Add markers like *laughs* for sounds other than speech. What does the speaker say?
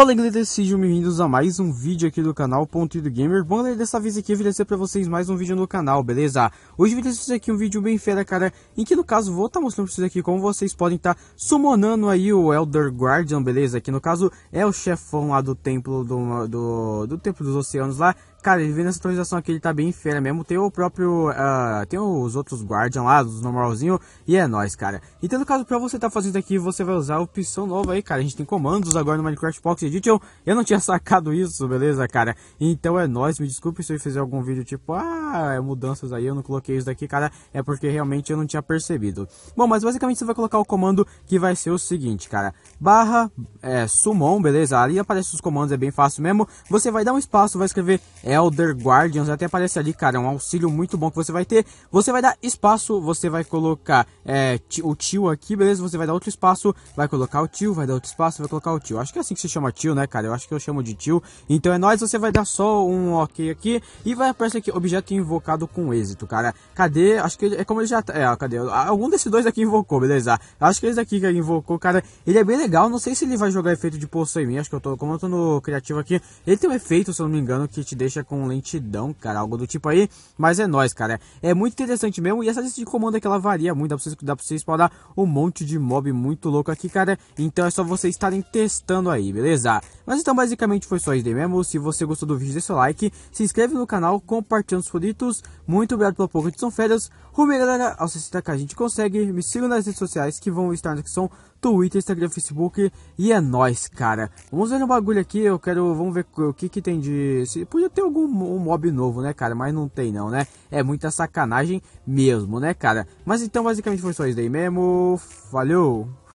Fala galera, sejam bem-vindos a mais um vídeo aqui do canal Ponto do Gamer. Bom galera, dessa vez aqui eu vim trazer pra vocês mais um vídeo no canal, beleza? Hoje eu vim trazer aqui um vídeo bem fera, cara, em que no caso vou estar tá mostrando pra vocês aqui como vocês podem estar tá summonando aí o Elder Guardian, beleza? Que no caso é o chefão lá do templo do, do, do templo dos oceanos lá, Cara, ele vem nessa atualização aqui, ele tá bem fera mesmo. Tem o próprio. Uh, tem os outros Guardian lá, os normalzinho. E é nóis, cara. Então, no caso, pra você tá fazendo aqui, você vai usar a opção nova aí, cara. A gente tem comandos agora no Minecraft Pocket Edition. Eu não tinha *laughs* sacado isso, beleza, cara? Então é nóis. Me desculpe se eu fizer algum vídeo tipo, ah, é mudanças aí. Eu não coloquei isso daqui, cara. É porque realmente eu não tinha percebido. Bom, mas basicamente você vai colocar o comando que vai ser o seguinte, cara. Barra é, summon, beleza? Ali aparece os comandos, é bem fácil mesmo. Você vai dar um espaço, vai escrever Elder Guardians, até aparece ali, cara, é um auxílio muito bom que você vai ter. Você vai dar espaço, você vai colocar é, o tio aqui, beleza? Você vai dar outro espaço, vai colocar o tio, vai dar outro espaço, vai colocar o tio. Acho que é assim que se chama tio, né, cara? Eu acho que eu chamo de tio. Então é nóis, você vai dar só um ok aqui e vai aparecer aqui, objeto invocado com êxito, cara. Cadê? Acho que é como ele já... Tá, é, cadê? Algum desses dois aqui invocou, beleza? Acho que esse aqui que ele invocou, cara, ele é bem legal. Não sei se ele vai jogar efeito de poço em mim, acho que eu tô... Como eu tô no criativo aqui, ele tem um efeito, se eu não me engano, que te deixa com lentidão, cara, algo do tipo aí, mas é nóis, cara. É muito interessante mesmo, e essa lista de comando aqui, ela varia muito, dá pra vocês, dá pra vocês spawnar um monte de mob muito louco aqui, cara. Então é só vocês estarem testando aí, beleza? Mas então basicamente foi só isso aí mesmo, se você gostou do vídeo, deixa o like, se inscreve no canal, compartilha os favoritos, muito obrigado pelo pouco de São Férias, rumo galera, ao 60k a gente consegue, me sigam nas redes sociais que vão estar na descrição, Twitter, Instagram, Facebook. E é nóis, cara. Vamos ver um bagulho aqui, eu quero, vamos ver o que que tem de... Se, podia ter algum um mob novo, né, cara, mas não tem não, né? É muita sacanagem mesmo, né, cara? Mas então basicamente foi só isso aí mesmo, valeu!